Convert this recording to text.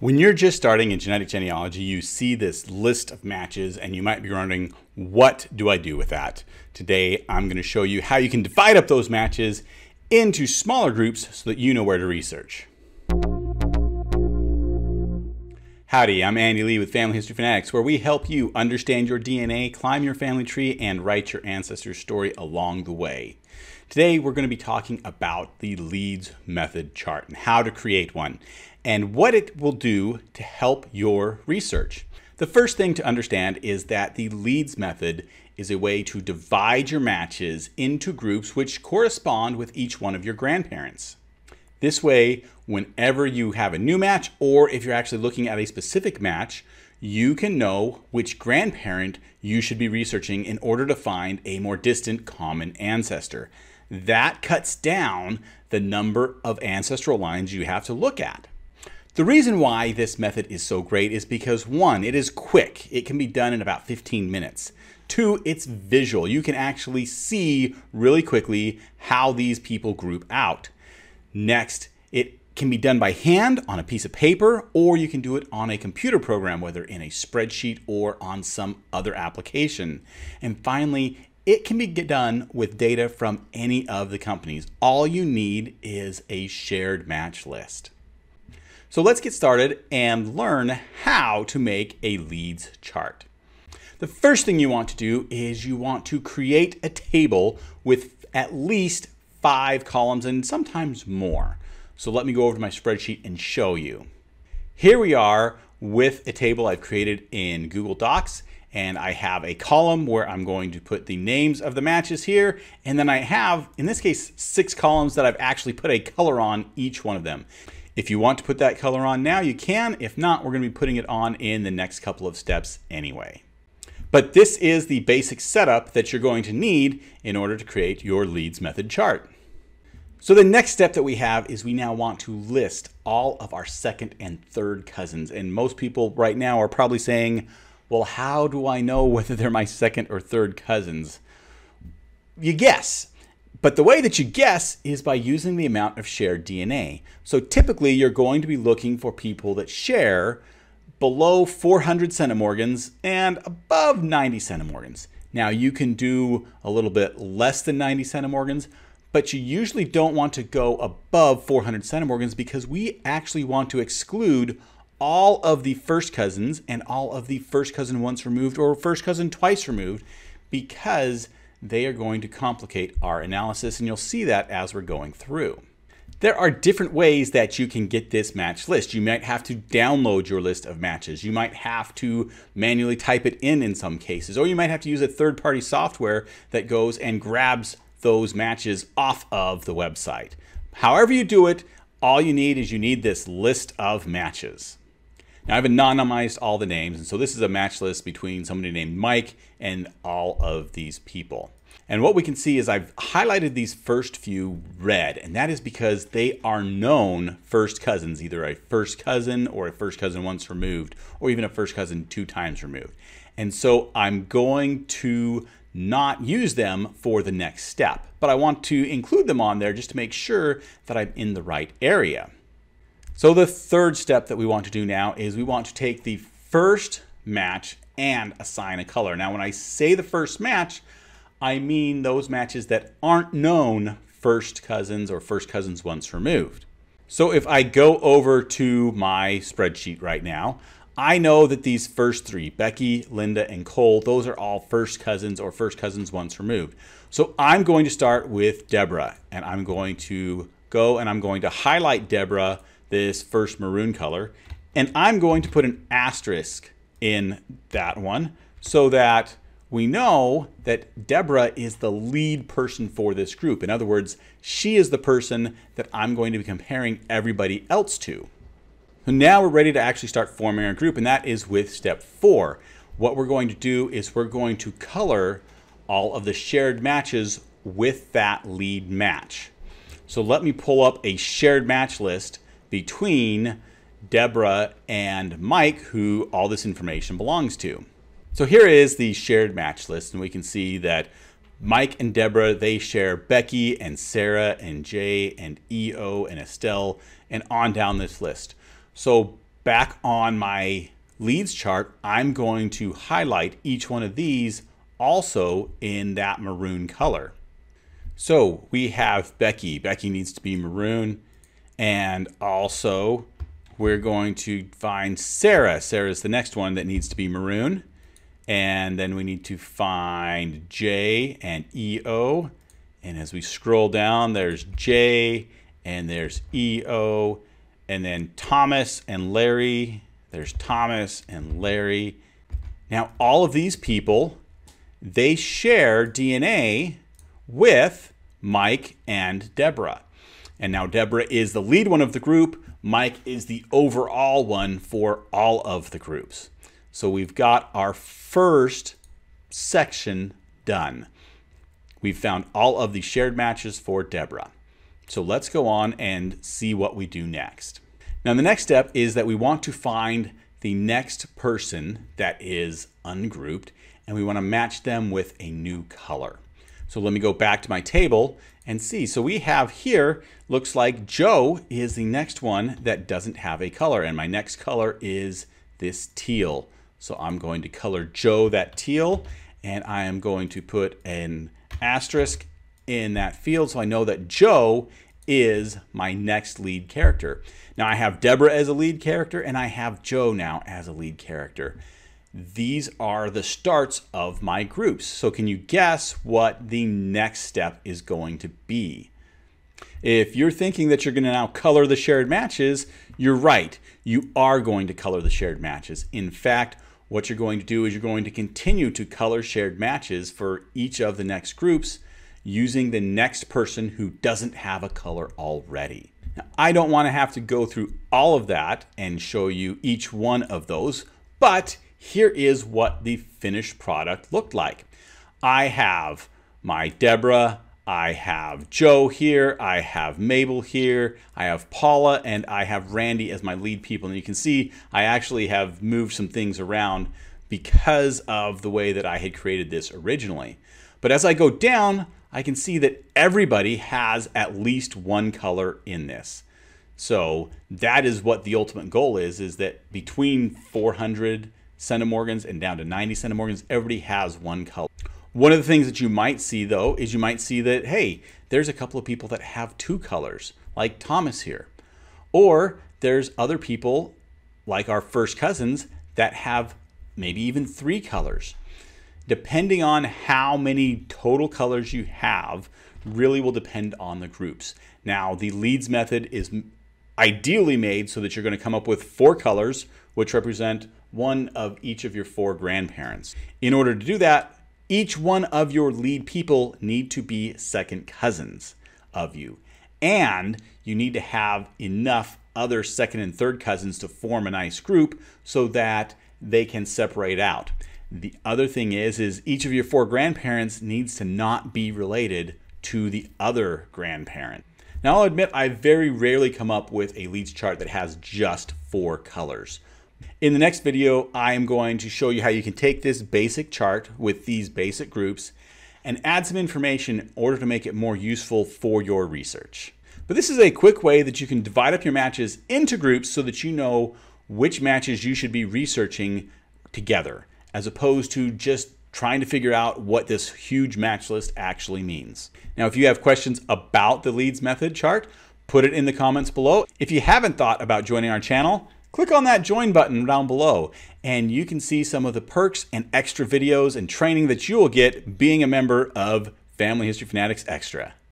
When you're just starting in genetic genealogy, you see this list of matches and you might be wondering, what do I do with that? Today, I'm going to show you how you can divide up those matches into smaller groups so that you know where to research. Howdy, I'm Andy Lee with Family History Fanatics, where we help you understand your DNA, climb your family tree, and write your ancestor's story along the way. Today, we're going to be talking about the Leeds method chart and how to create one and what it will do to help your research. The first thing to understand is that the Leeds method is a way to divide your matches into groups which correspond with each one of your grandparents. This way, whenever you have a new match, or if you're actually looking at a specific match, you can know which grandparent you should be researching in order to find a more distant common ancestor. That cuts down the number of ancestral lines you have to look at. The reason why this method is so great is because one, it is quick. It can be done in about 15 minutes. Two, it's visual. You can actually see really quickly how these people group out. Next, it can be done by hand on a piece of paper, or you can do it on a computer program, whether in a spreadsheet or on some other application. And finally, it can be done with data from any of the companies. All you need is a shared match list. So let's get started and learn how to make a Leeds chart. The first thing you want to do is you want to create a table with at least five columns and sometimes more. So let me go over to my spreadsheet and show you. Here we are with a table I've created in Google Docs and I have a column where I'm going to put the names of the matches here and then I have in this case six columns that I've actually put a color on each one of them. If you want to put that color on now, you can. If not, we're going to be putting it on in the next couple of steps anyway. But this is the basic setup that you're going to need in order to create your Leeds method chart. So the next step that we have is we now want to list all of our second and third cousins. And most people right now are probably saying, well, how do I know whether they're my second or third cousins? You guess. But the way that you guess is by using the amount of shared DNA. So typically you're going to be looking for people that share below 400 centimorgans and above 90 centimorgans. Now you can do a little bit less than 90 centimorgans, but you usually don't want to go above 400 centimorgans because we actually want to exclude all of the first cousins and all of the first cousin once removed or first cousin twice removed because they are going to complicate our analysis, and you'll see that as we're going through. There are different ways that you can get this match list. You might have to download your list of matches. You might have to manually type it in in some cases, or you might have to use a third-party software that goes and grabs those matches off of the website. However you do it, all you need is you need this list of matches. Now I've anonymized all the names, and so this is a match list between somebody named Mike and all of these people. And what we can see is I've highlighted these first few red, and that is because they are known first cousins, either a first cousin or a first cousin once removed, or even a first cousin two times removed. And so I'm going to not use them for the next step, but I want to include them on there just to make sure that I'm in the right area. So the third step that we want to do now is we want to take the first match and assign a color. Now, when I say the first match, I mean those matches that aren't known first cousins or first cousins once removed. So if I go over to my spreadsheet right now, I know that these first three, Becky, Linda, and Cole, those are all first cousins or first cousins once removed. So I'm going to start with Deborah, and I'm going to go and I'm going to highlight Deborah this first maroon color. And I'm going to put an asterisk in that one so that we know that Deborah is the lead person for this group. In other words, she is the person that I'm going to be comparing everybody else to. So now we're ready to actually start forming our group, and that is with step four. What we're going to do is we're going to color all of the shared matches with that lead match. So let me pull up a shared match list between Deborah and Mike, who all this information belongs to. So here is the shared match list, and we can see that Mike and Deborah, they share Becky and Sarah and Jay and EO and Estelle and on down this list. So back on my Leeds chart, I'm going to highlight each one of these also in that maroon color. So we have Becky. Becky needs to be maroon. And also we're going to find Sarah. Sarah is the next one that needs to be maroon. And then we need to find J and EO. And as we scroll down, there's J and there's EO. And then Thomas and Larry. There's Thomas and Larry. Now, all of these people, they share DNA with Mike and Deborah. And now Deborah is the lead one of the group. Mike is the overall one for all of the groups. So we've got our first section done. We've found all of the shared matches for Deborah. So let's go on and see what we do next. Now the next step is that we want to find the next person that is ungrouped and we want to match them with a new color. So let me go back to my table and see. So we have here, looks like Joe is the next one that doesn't have a color. And my next color is this teal. So I'm going to color Joe that teal. And I am going to put an asterisk in that field so I know that Joe is my next lead character. Now I have Deborah as a lead character and I have Joe now as a lead character these are the starts of my groups. So can you guess what the next step is going to be? If you're thinking that you're going to now color the shared matches, you're right. You are going to color the shared matches. In fact, what you're going to do is you're going to continue to color shared matches for each of the next groups using the next person who doesn't have a color already. Now, I don't want to have to go through all of that and show you each one of those, but here is what the finished product looked like. I have my Deborah, I have Joe here, I have Mabel here, I have Paula, and I have Randy as my lead people. And you can see I actually have moved some things around because of the way that I had created this originally. But as I go down, I can see that everybody has at least one color in this. So that is what the ultimate goal is, is that between 400 centimorgans and down to 90 centimorgans. Everybody has one color. One of the things that you might see though is you might see that, hey, there's a couple of people that have two colors, like Thomas here. Or there's other people, like our first cousins, that have maybe even three colors. Depending on how many total colors you have, really will depend on the groups. Now, the Leeds method is ideally made so that you're going to come up with four colors, which represent one of each of your four grandparents. In order to do that, each one of your lead people need to be second cousins of you. And you need to have enough other second and third cousins to form a nice group so that they can separate out. The other thing is is each of your four grandparents needs to not be related to the other grandparent. Now I'll admit I very rarely come up with a Leeds chart that has just four colors. In the next video, I am going to show you how you can take this basic chart with these basic groups and add some information in order to make it more useful for your research. But this is a quick way that you can divide up your matches into groups so that you know which matches you should be researching together, as opposed to just trying to figure out what this huge match list actually means. Now, if you have questions about the Leeds method chart, put it in the comments below. If you haven't thought about joining our channel, click on that join button down below and you can see some of the perks and extra videos and training that you will get being a member of Family History Fanatics Extra.